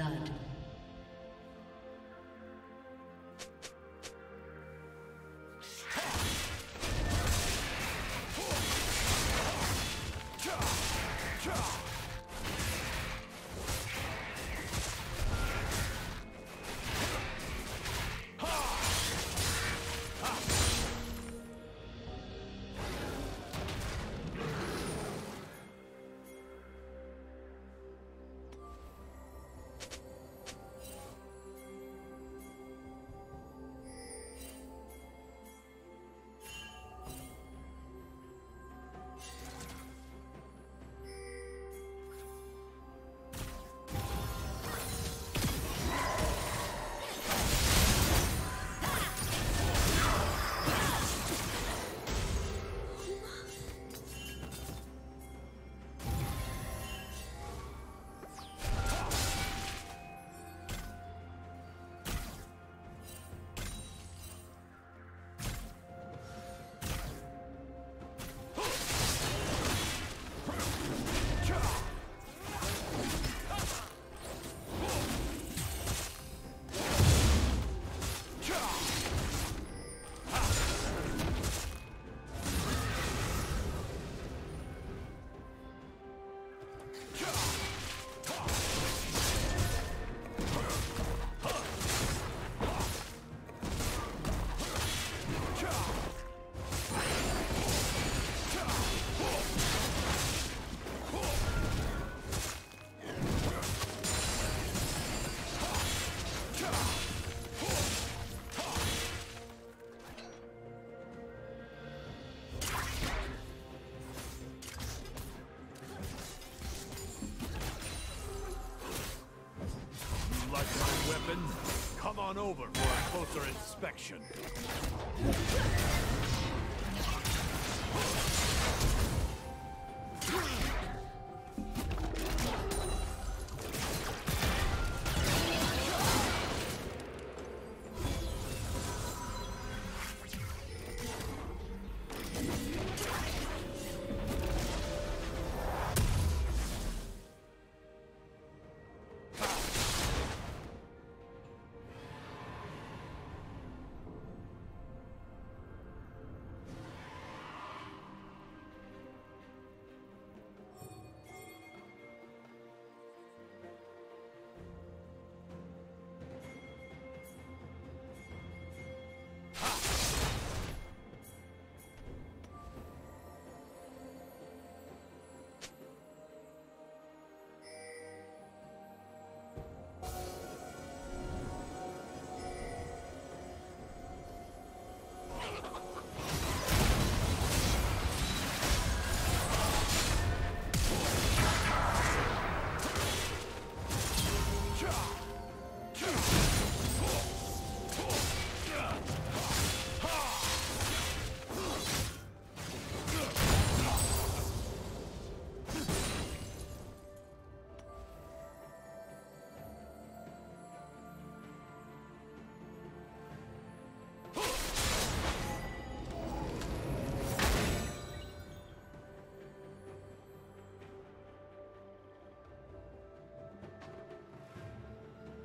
blood. On over for a closer inspection.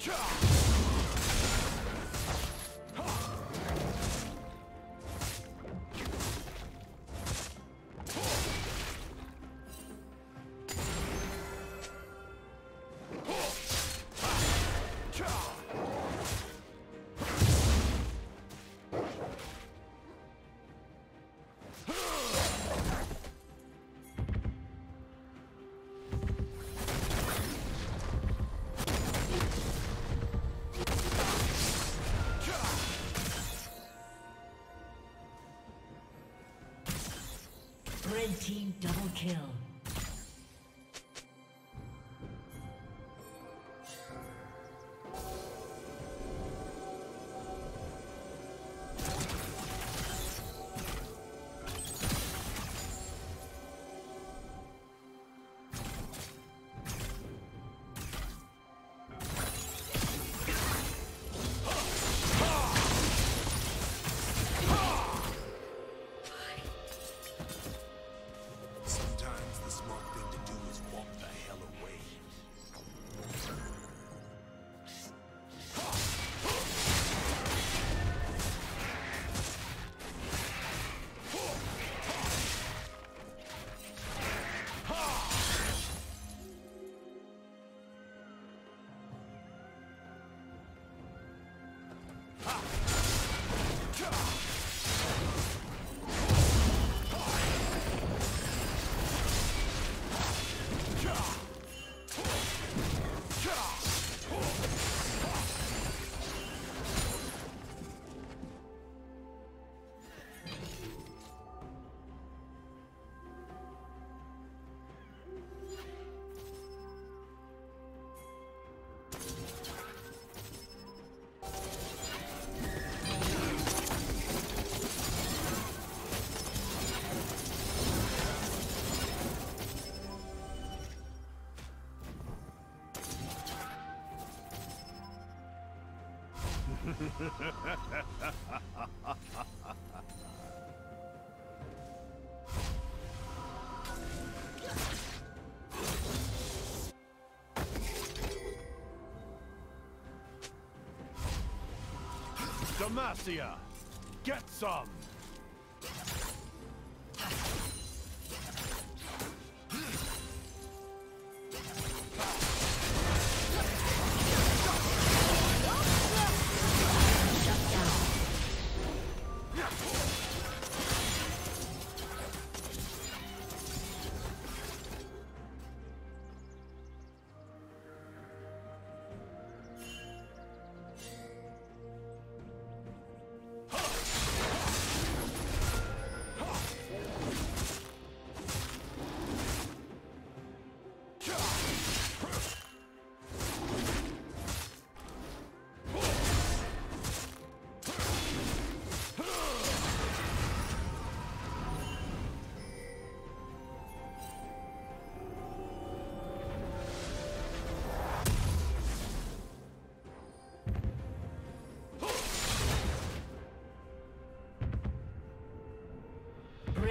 Red kill. Stop! Demacia, get some!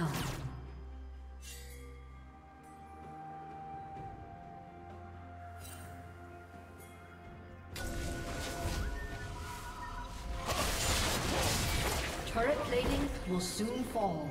down. Turret plating will soon fall.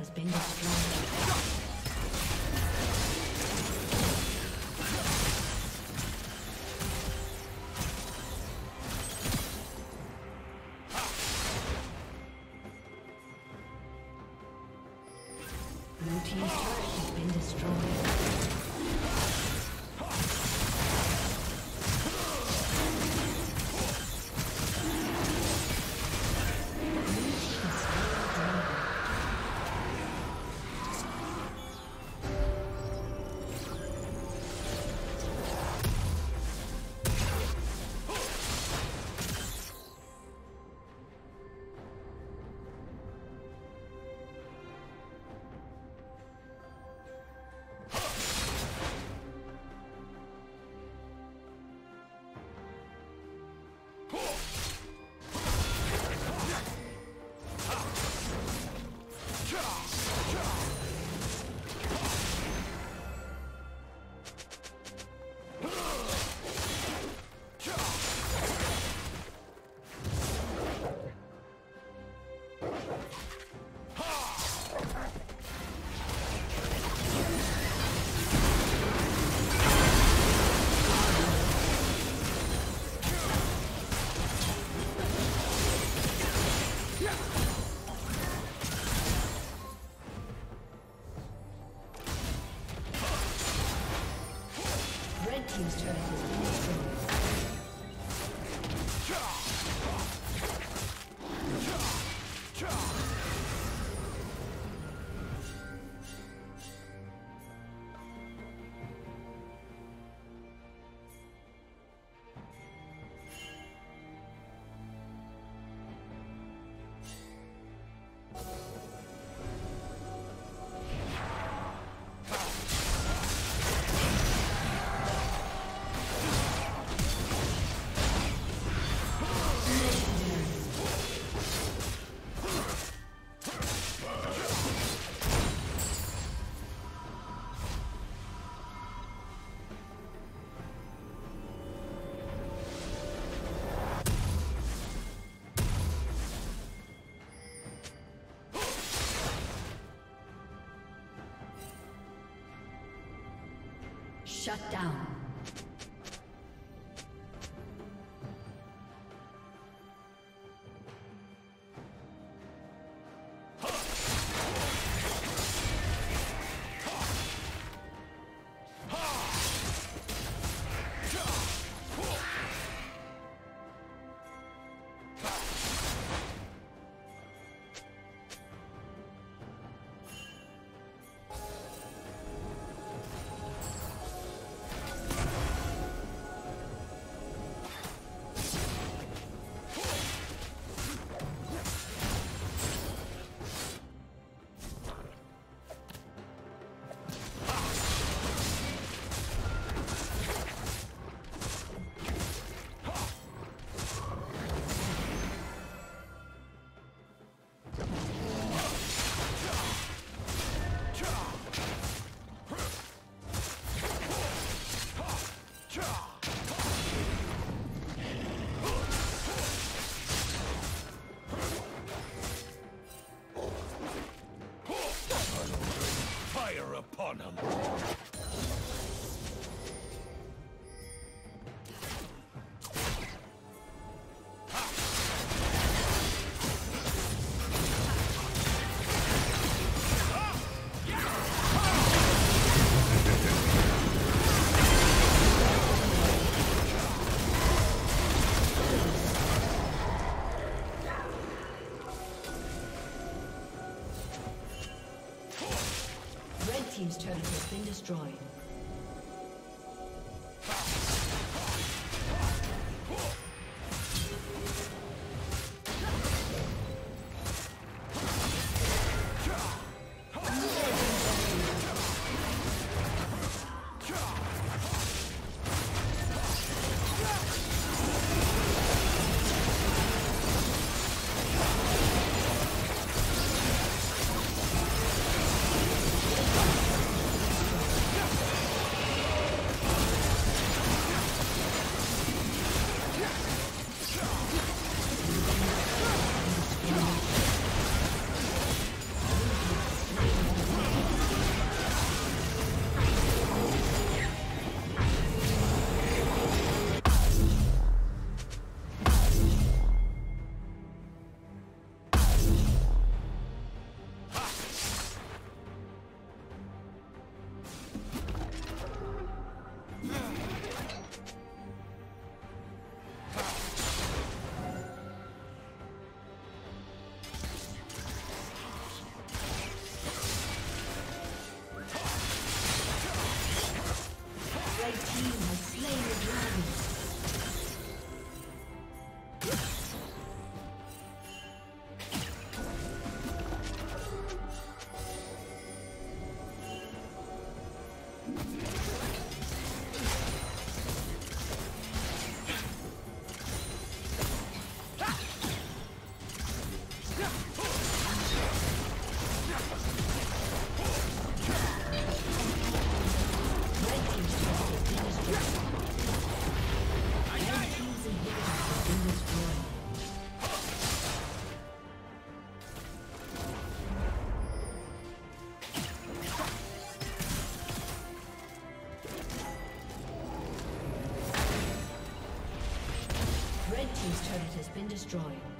has been destroyed. Shut down. Destroyed.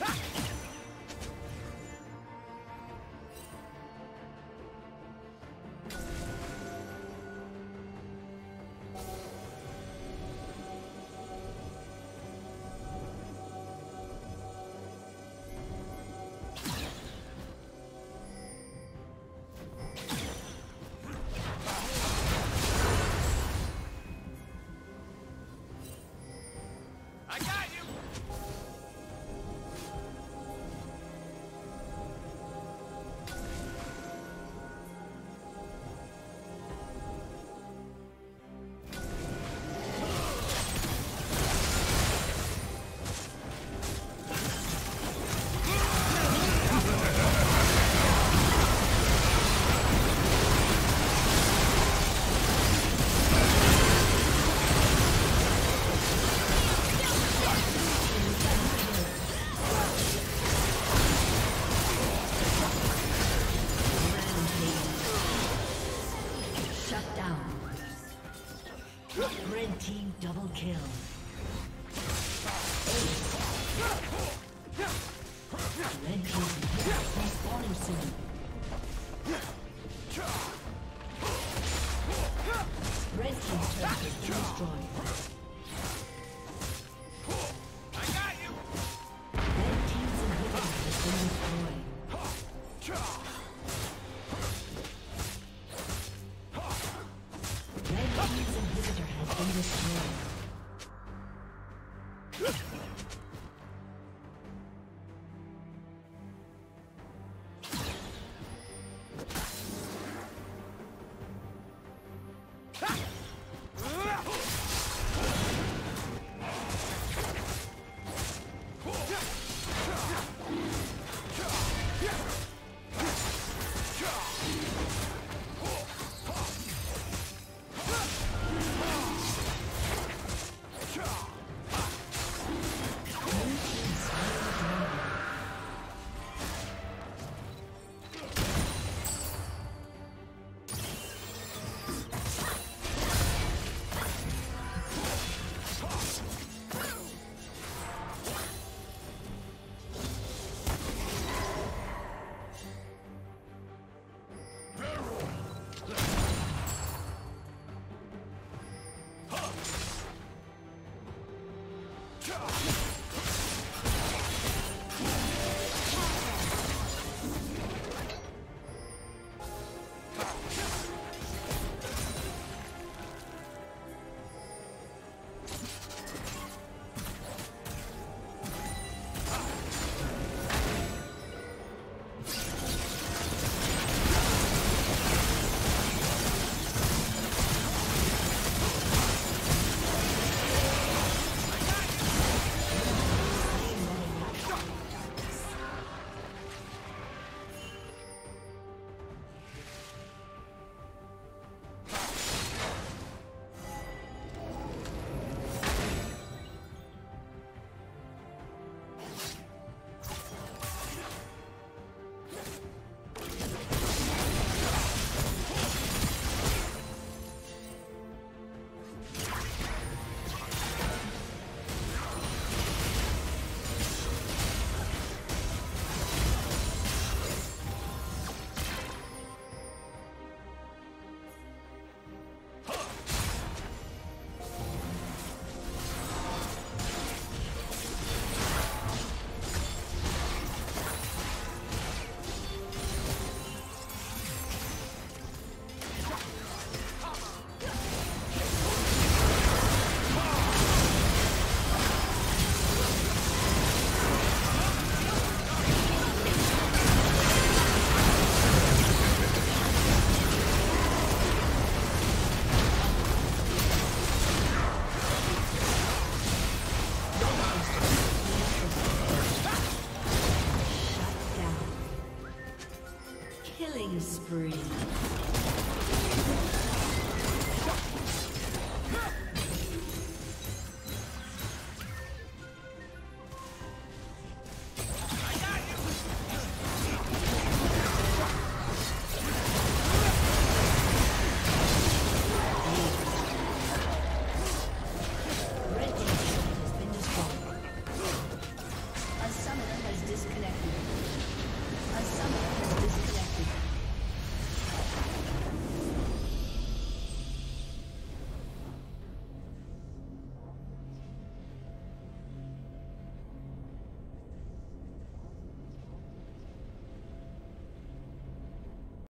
Ha!